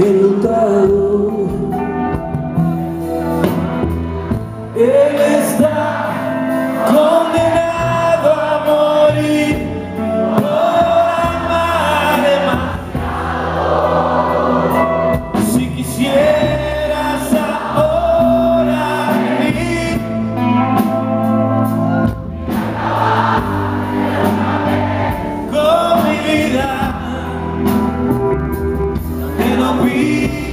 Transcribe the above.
relutado We.